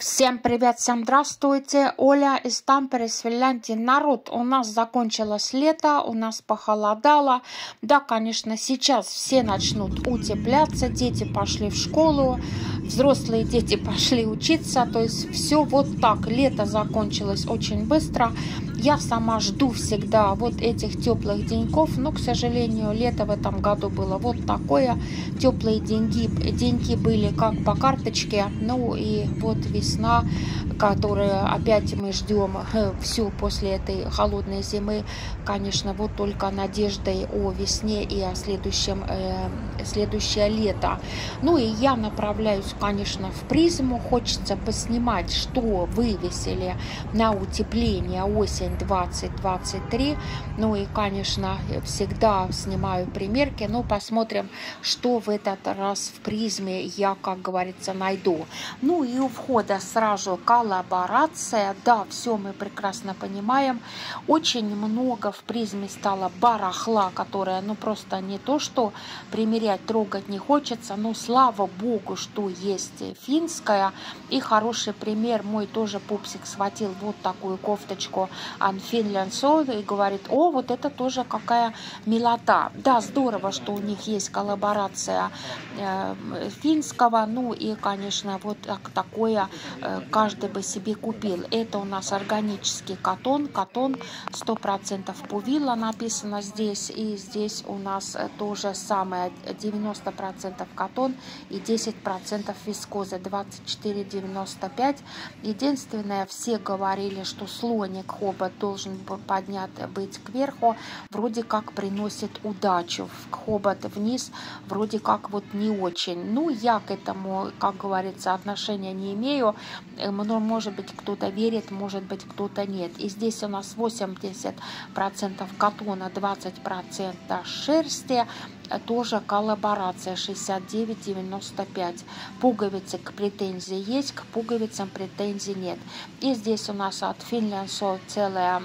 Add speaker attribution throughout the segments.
Speaker 1: Всем привет, всем здравствуйте. Оля из Тампере, из Финляндии. Народ, у нас закончилось лето, у нас похолодало. Да, конечно, сейчас все начнут утепляться, дети пошли в школу, взрослые дети пошли учиться. То есть все вот так. Лето закончилось очень быстро. Я сама жду всегда вот этих теплых деньков, но, к сожалению, лето в этом году было вот такое. Теплые деньги, деньги были как по карточке, ну и вот весна которые опять мы ждем э, всю после этой холодной зимы, конечно, вот только надеждой о весне и о следующем, э, следующее лето. Ну и я направляюсь, конечно, в призму. Хочется поснимать, что вывесили на утепление осень 2023. Ну и, конечно, всегда снимаю примерки, но посмотрим, что в этот раз в призме я, как говорится, найду. Ну и у входа сразу коллаборация. Да, все мы прекрасно понимаем. Очень много в призме стало барахла, которое, ну, просто не то, что примерять, трогать не хочется, но слава богу, что есть финская. И хороший пример, мой тоже пупсик схватил вот такую кофточку An Finland и говорит, о, вот это тоже какая милота. Да, здорово, что у них есть коллаборация э, финского, ну и, конечно, вот так, такое э, каждый бы себе купил. Это у нас органический катон. Катон 100% пувила написано здесь. И здесь у нас то же самое. 90% катон и 10% вискоза. 24,95. Единственное, все говорили, что слоник хобот должен поднят быть кверху. Вроде как приносит удачу. Хобот вниз вроде как вот не очень. Ну, я к этому, как говорится, отношения не имею. Но может быть кто-то верит, может быть кто-то нет. И здесь у нас 80% катона, 20% шерсти, тоже коллаборация 69,95. Пуговицы к претензии есть, к пуговицам претензий нет. И здесь у нас от Finland целая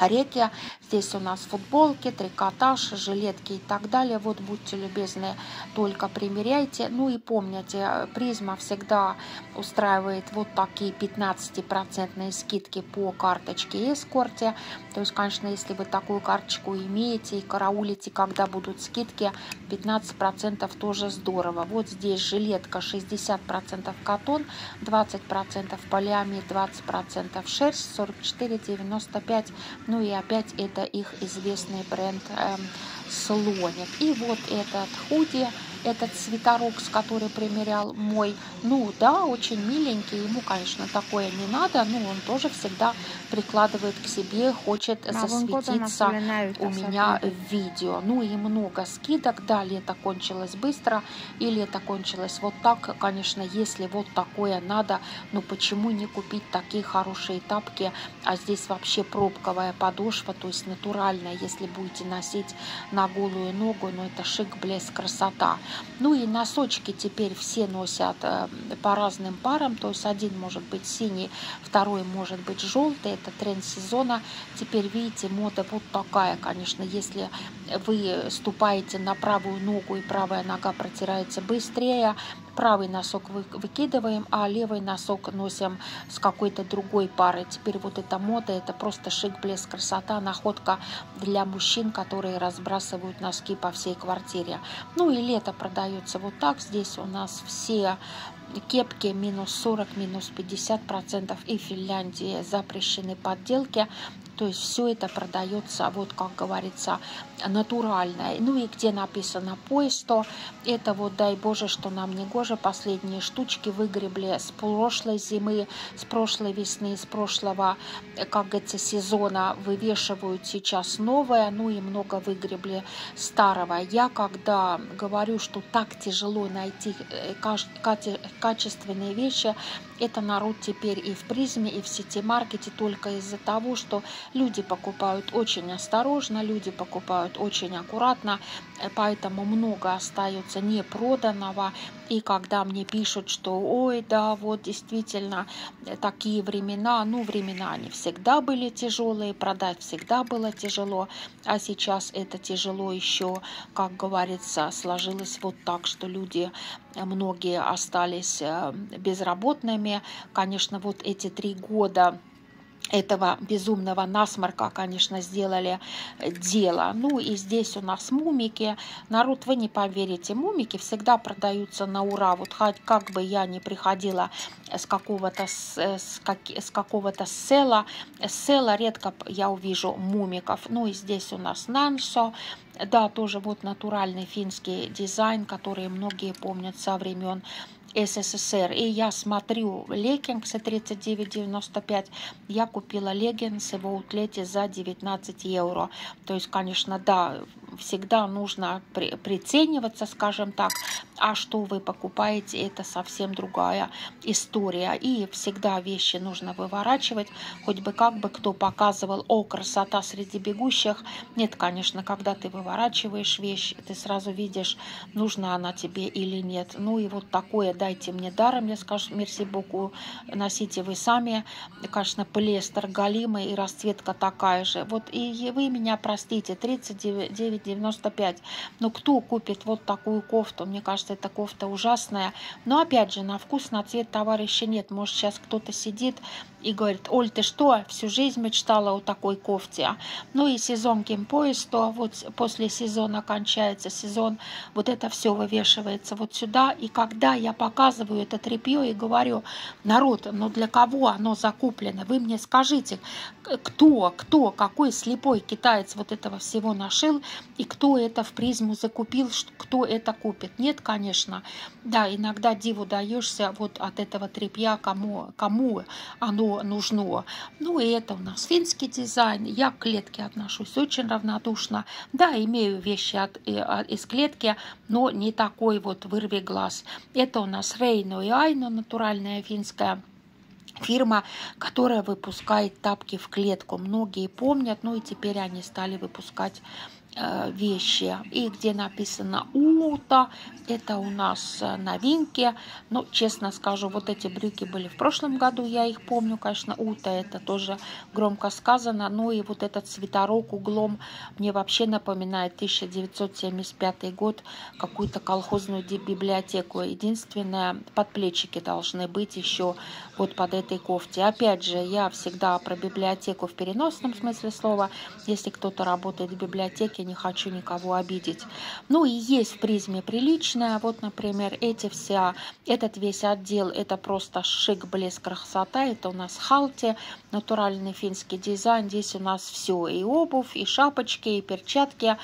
Speaker 1: реки. Здесь у нас футболки, трикотаж, жилетки и так далее. Вот будьте любезны, только примеряйте. Ну и помните, призма всегда устраивает вот такие 15% скидки по карточке эскорте. То есть, конечно, если вы такую карточку имеете и караулите, когда будут скидки, 15% тоже здорово. Вот здесь жилетка 60% катон, 20% полиамид, 20% шерсть, 44,95 ну и опять это их известный бренд эм, Слоник. И вот этот худи этот свитерок, с который примерял мой, ну да, очень миленький, ему, конечно, такое не надо, но он тоже всегда прикладывает к себе, хочет засветиться у меня в видео. Ну и много скидок, да, лето кончилось быстро, и лето кончилось вот так, конечно, если вот такое надо, ну почему не купить такие хорошие тапки, а здесь вообще пробковая подошва, то есть натуральная, если будете носить на голую ногу, ну это шик, блеск, красота. Ну и носочки теперь все носят э, по разным парам, то есть один может быть синий, второй может быть желтый, это тренд сезона. Теперь видите, мода вот такая, конечно, если вы ступаете на правую ногу и правая нога протирается быстрее, правый носок выкидываем, а левый носок носим с какой-то другой парой. Теперь вот эта мода, это просто шик, блеск, красота, находка для мужчин, которые разбрасывают носки по всей квартире. Ну и лето продается вот так. Здесь у нас все кепки минус 40, минус 50 процентов и в Финляндии запрещены подделки. То есть все это продается, вот как говорится, натурально. Ну и где написано поезд, то это вот дай Боже, что нам не гоже. Последние штучки выгребли с прошлой зимы, с прошлой весны, с прошлого, как говорится, сезона. Вывешивают сейчас новое, ну и много выгребли старого. Я когда говорю, что так тяжело найти э, качественные вещи, это народ теперь и в призме, и в сети-маркете только из-за того, что люди покупают очень осторожно, люди покупают очень аккуратно, поэтому много остается непроданного. И когда мне пишут, что ой, да, вот действительно такие времена, ну, времена они всегда были тяжелые, продать всегда было тяжело, а сейчас это тяжело еще, как говорится, сложилось вот так, что люди, многие остались э, безработными. Конечно, вот эти три года этого безумного насморка, конечно, сделали дело. Ну и здесь у нас мумики. Народ, вы не поверите, мумики всегда продаются на ура. Вот как бы я не приходила с какого-то с, с, как, с какого-то села, села редко я увижу мумиков. Ну и здесь у нас Нансо, да, тоже вот натуральный финский дизайн, который многие помнят со времен СССР. И я смотрю леггинсы 39,95. Я купила леггинсы в аутлете за 19 евро. То есть, конечно, да, всегда нужно при, прицениваться, скажем так, а что вы покупаете, это совсем другая история. И всегда вещи нужно выворачивать, хоть бы как бы кто показывал, о, красота среди бегущих. Нет, конечно, когда ты выворачиваешь вещь, ты сразу видишь, нужна она тебе или нет. Ну и вот такое дайте мне даром, я скажу, мерси боку, носите вы сами. Конечно, полиэстер галимый и расцветка такая же. Вот и вы меня простите, 39 95. Но кто купит вот такую кофту? Мне кажется, эта кофта ужасная. Но опять же, на вкус, на цвет товарища нет. Может, сейчас кто-то сидит и говорит, Оль, ты что, всю жизнь мечтала о такой кофте? Ну и сезон кемпояс, то вот после сезона кончается сезон, вот это все вывешивается вот сюда. И когда я показываю это тряпье и говорю, народ, ну для кого оно закуплено? Вы мне скажите, кто, кто, какой слепой китаец вот этого всего нашил и кто это в призму закупил, кто это купит. Нет, конечно. Да, иногда диву даешься вот от этого тряпья, кому, кому оно нужно. Ну и это у нас финский дизайн. Я к клетке отношусь очень равнодушно. Да, имею вещи от, а, из клетки, но не такой вот вырви глаз. Это у нас Рейно и Айно, натуральная финская фирма, которая выпускает тапки в клетку. Многие помнят, ну и теперь они стали выпускать вещи. И где написано «Ута», это у нас э, новинки. Но, честно скажу, вот эти брюки были в прошлом году, я их помню, конечно, «Ута» это тоже громко сказано. Ну и вот этот свитерок углом мне вообще напоминает 1975 год, какую-то колхозную библиотеку. Единственное, подплечики должны быть еще вот под этой кофте. Опять же, я всегда про библиотеку в переносном смысле слова. Если кто-то работает в библиотеке, я не хочу никого обидеть. Ну и есть в призме приличная, вот, например, эти вся, этот весь отдел, это просто шик, блеск, красота, это у нас халти, натуральный финский дизайн, здесь у нас все, и обувь, и шапочки, и перчатки,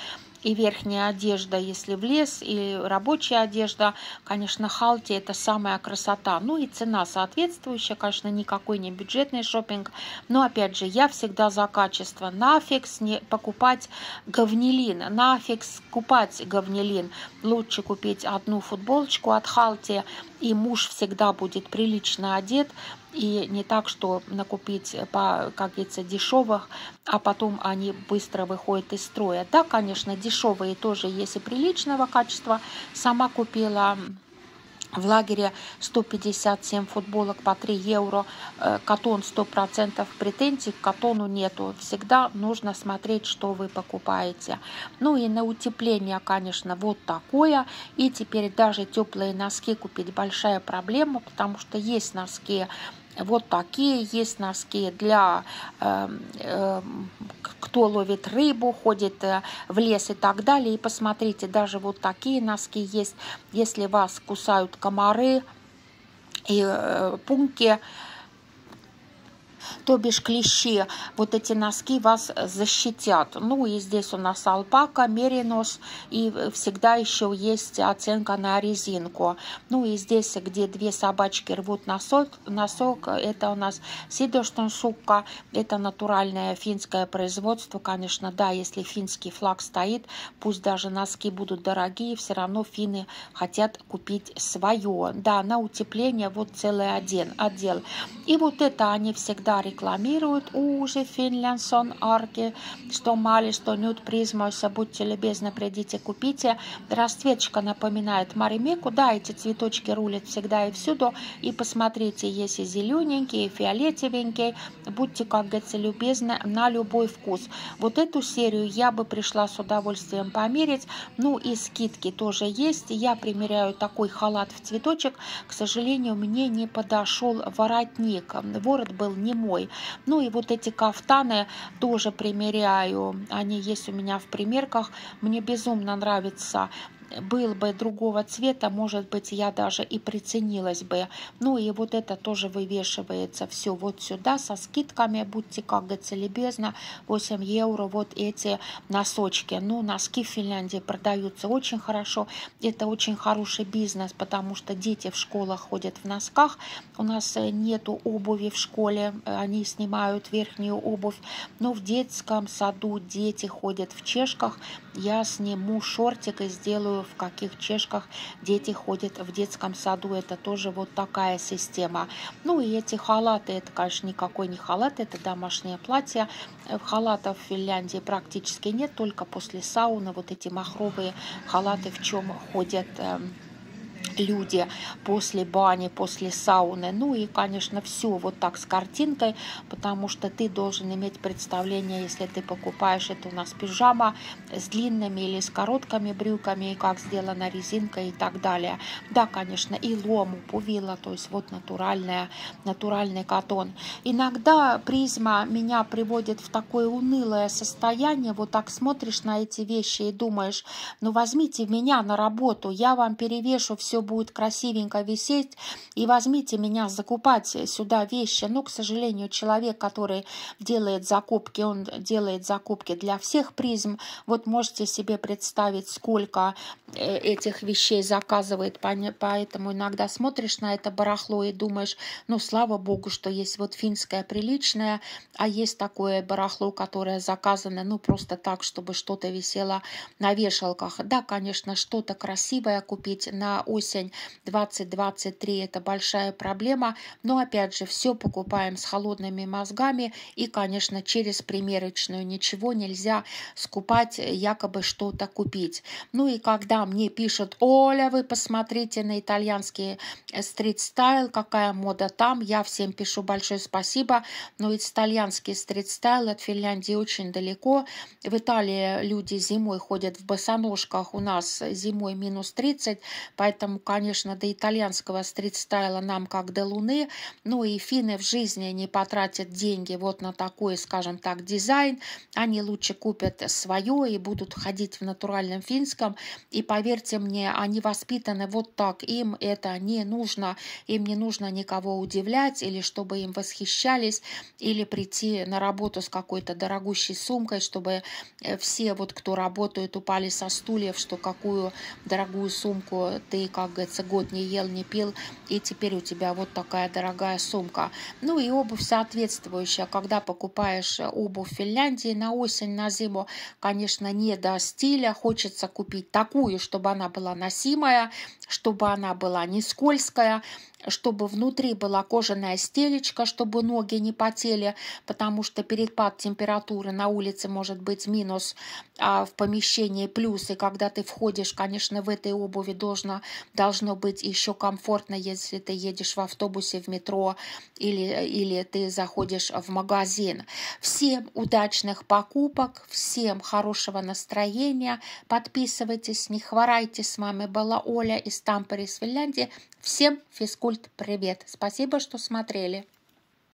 Speaker 1: и верхняя одежда, если в лес, и рабочая одежда, конечно, халти это самая красота. Ну и цена соответствующая, конечно, никакой не бюджетный шопинг. Но опять же, я всегда за качество. Нафиг не покупать говнелин, нафиг скупать говнелин. Лучше купить одну футболочку от халти, и муж всегда будет прилично одет, и не так, что накупить, по, как говорится, дешевых, а потом они быстро выходят из строя. Да, конечно, дешевые тоже есть и приличного качества. Сама купила в лагере 157 футболок по 3 евро, э, катон 100%, претензий к катону нету. Всегда нужно смотреть, что вы покупаете. Ну и на утепление, конечно, вот такое. И теперь даже теплые носки купить большая проблема, потому что есть носки вот такие есть носки для э, э, кто ловит рыбу, ходит э, в лес и так далее. И посмотрите, даже вот такие носки есть. Если вас кусают комары и э, пунки, то бишь клещи, вот эти носки вас защитят. Ну и здесь у нас алпака, меринос, и всегда еще есть оценка на резинку. Ну и здесь, где две собачки рвут носок, носок это у нас сидоштон шука, это натуральное финское производство, конечно, да, если финский флаг стоит, пусть даже носки будут дорогие, все равно финны хотят купить свое. Да, на утепление вот целый один отдел. И вот это они всегда рекламируют уже Финляндсон Арки, что мали, что нюд призмойся, будьте любезны, придите, купите. Расцветочка напоминает Маримеку, да, эти цветочки рулят всегда и всюду. И посмотрите, есть и зелененькие, и фиолетовенькие, будьте, как говорится, любезны на любой вкус. Вот эту серию я бы пришла с удовольствием померить, ну и скидки тоже есть. Я примеряю такой халат в цветочек, к сожалению, мне не подошел воротник, ворот был не мой. Ну и вот эти кафтаны тоже примеряю, они есть у меня в примерках. Мне безумно нравится был бы другого цвета, может быть, я даже и приценилась бы. Ну и вот это тоже вывешивается все вот сюда со скидками. Будьте, как говорится, любезно. 8 евро вот эти носочки. Ну, носки в Финляндии продаются очень хорошо. Это очень хороший бизнес, потому что дети в школах ходят в носках. У нас э, нету обуви в школе. Они снимают верхнюю обувь. Но в детском саду дети ходят в чешках. Я сниму шортик и сделаю в каких чешках дети ходят в детском саду. Это тоже вот такая система. Ну и эти халаты, это, конечно, никакой не халат, это домашнее платье. Халатов в Финляндии практически нет, только после сауны вот эти махровые халаты, в чем ходят эм, люди после бани, после сауны. Ну и, конечно, все вот так с картинкой, потому что ты должен иметь представление, если ты покупаешь, это у нас пижама с длинными или с короткими брюками, как сделана резинка и так далее. Да, конечно, и лому, пувила, то есть вот натуральная, натуральный катон. Иногда призма меня приводит в такое унылое состояние, вот так смотришь на эти вещи и думаешь, ну возьмите меня на работу, я вам перевешу все будет красивенько висеть, и возьмите меня закупать сюда вещи. Но, к сожалению, человек, который делает закупки, он делает закупки для всех призм. Вот можете себе представить, сколько э, этих вещей заказывает, поэтому иногда смотришь на это барахло и думаешь, ну, слава богу, что есть вот финское приличное, а есть такое барахло, которое заказано, ну, просто так, чтобы что-то висело на вешалках. Да, конечно, что-то красивое купить на осень осень 2023 это большая проблема, но опять же все покупаем с холодными мозгами и, конечно, через примерочную ничего нельзя скупать, якобы что-то купить. Ну и когда мне пишут, Оля, вы посмотрите на итальянский стрит-стайл, какая мода там, я всем пишу большое спасибо, но итальянский стрит-стайл от Финляндии очень далеко. В Италии люди зимой ходят в босоножках, у нас зимой минус 30, поэтому конечно, до итальянского стрит-стайла нам как до луны. Ну и финны в жизни не потратят деньги вот на такой, скажем так, дизайн. Они лучше купят свое и будут ходить в натуральном финском. И поверьте мне, они воспитаны вот так. Им это не нужно. Им не нужно никого удивлять или чтобы им восхищались, или прийти на работу с какой-то дорогущей сумкой, чтобы э, все вот, кто работает, упали со стульев, что какую дорогую сумку ты как говорится, год не ел, не пил, и теперь у тебя вот такая дорогая сумка. Ну и обувь соответствующая. Когда покупаешь обувь в Финляндии на осень, на зиму, конечно, не до стиля. Хочется купить такую, чтобы она была носимая, чтобы она была не скользкая, чтобы внутри была кожаная стелечка, чтобы ноги не потели, потому что перепад температуры на улице может быть минус, а в помещении плюс. И когда ты входишь, конечно, в этой обуви должно, должно быть еще комфортно, если ты едешь в автобусе, в метро или, или ты заходишь в магазин. Всем удачных покупок, всем хорошего настроения. Подписывайтесь, не хворайте. С вами была Оля из Тампере, из Финляндии. Всем физкульт привет! Спасибо, что смотрели.